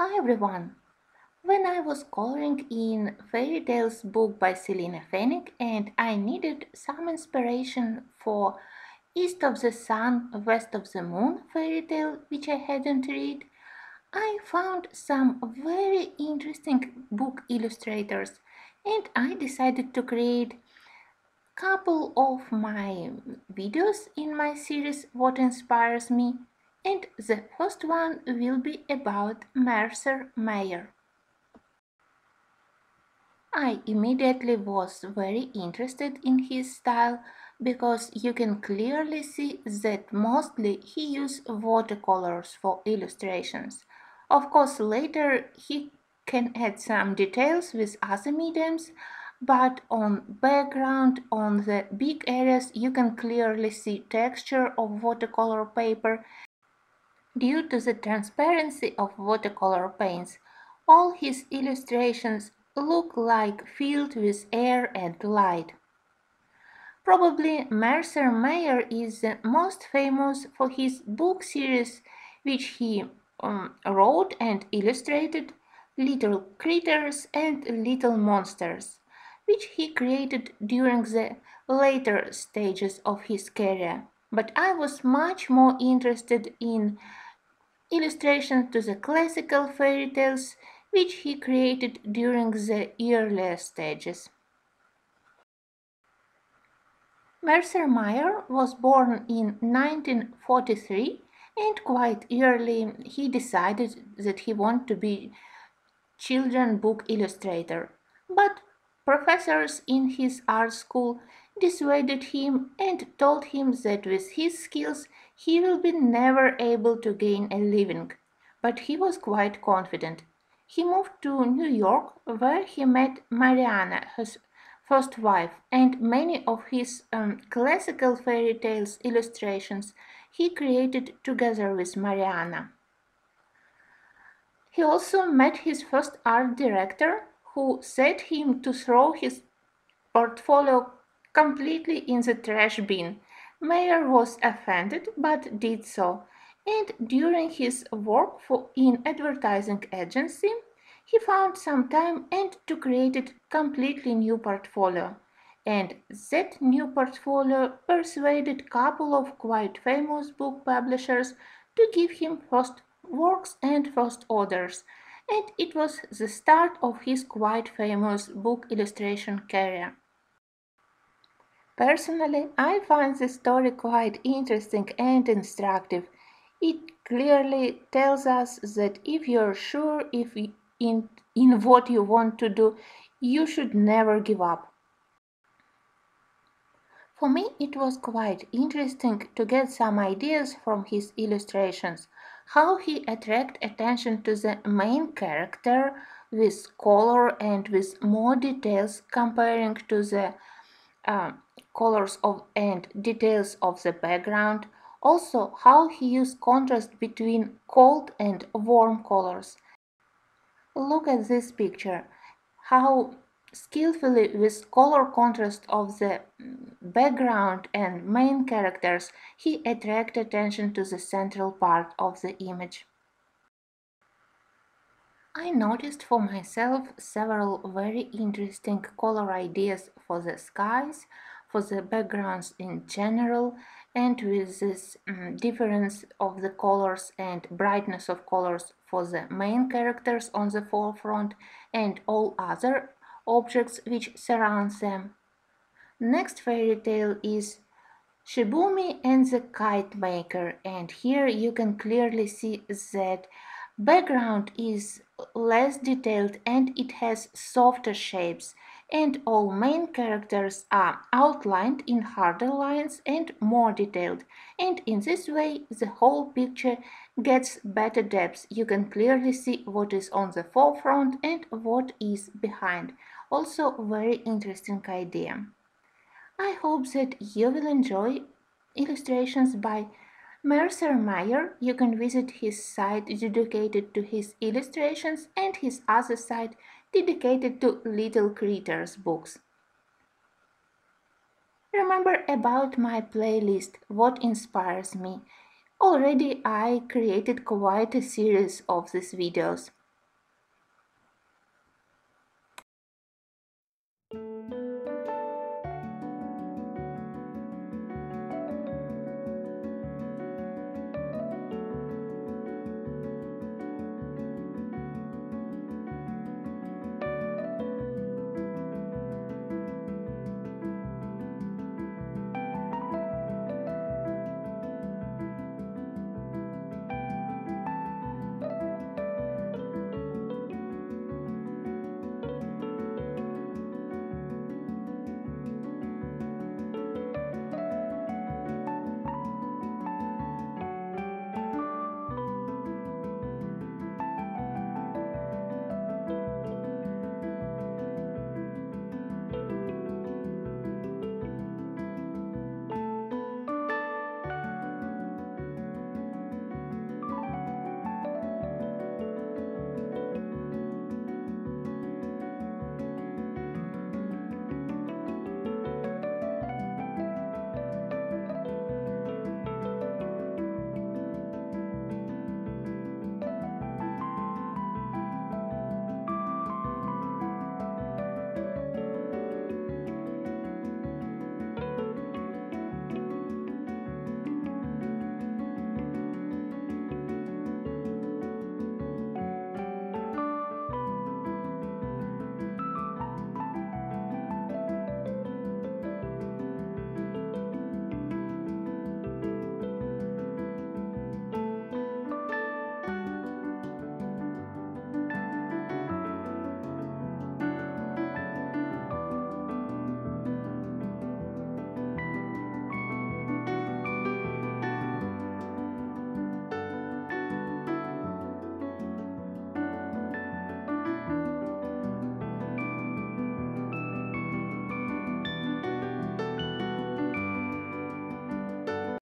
Hi everyone! When I was coloring in Fairy Tales book by Selina Fenwick and I needed some inspiration for East of the Sun, West of the Moon fairy tale which I hadn't read, I found some very interesting book illustrators and I decided to create a couple of my videos in my series What Inspires Me and the first one will be about Mercer Mayer. I immediately was very interested in his style because you can clearly see that mostly he used watercolors for illustrations. Of course later he can add some details with other mediums but on background on the big areas you can clearly see texture of watercolor paper Due to the transparency of watercolor paints, all his illustrations look like filled with air and light. Probably Mercer Mayer is the most famous for his book series which he um, wrote and illustrated Little Critters and Little Monsters, which he created during the later stages of his career. But I was much more interested in illustrations to the classical fairy tales which he created during the earlier stages. Mercer Mayer was born in 1943 and quite early he decided that he wanted to be children book illustrator. But professors in his art school dissuaded him and told him that with his skills he will be never able to gain a living. But he was quite confident. He moved to New York where he met Marianna, his first wife, and many of his um, classical fairy tales illustrations he created together with Marianna. He also met his first art director who set him to throw his portfolio completely in the trash bin. Mayer was offended but did so, and during his work for in advertising agency, he found some time and to create a completely new portfolio. And that new portfolio persuaded couple of quite famous book publishers to give him first works and first orders, and it was the start of his quite famous book illustration career. Personally, I find the story quite interesting and instructive. It clearly tells us that if you're sure if in, in what you want to do, you should never give up. For me, it was quite interesting to get some ideas from his illustrations, how he attract attention to the main character with color and with more details comparing to the uh, colors of and details of the background, also how he used contrast between cold and warm colors. Look at this picture, how skillfully with color contrast of the background and main characters he attract attention to the central part of the image. I noticed for myself several very interesting color ideas for the skies, for the backgrounds in general and with this um, difference of the colors and brightness of colors for the main characters on the forefront and all other objects which surround them. Next fairy tale is Shibumi and the Kite Maker and here you can clearly see that background is less detailed and it has softer shapes and all main characters are outlined in harder lines and more detailed. And in this way the whole picture gets better depth you can clearly see what is on the forefront and what is behind. Also very interesting idea. I hope that you will enjoy illustrations by Mercer Mayer, you can visit his site dedicated to his illustrations and his other site dedicated to Little Critters books. Remember about my playlist What Inspires Me. Already I created quite a series of these videos.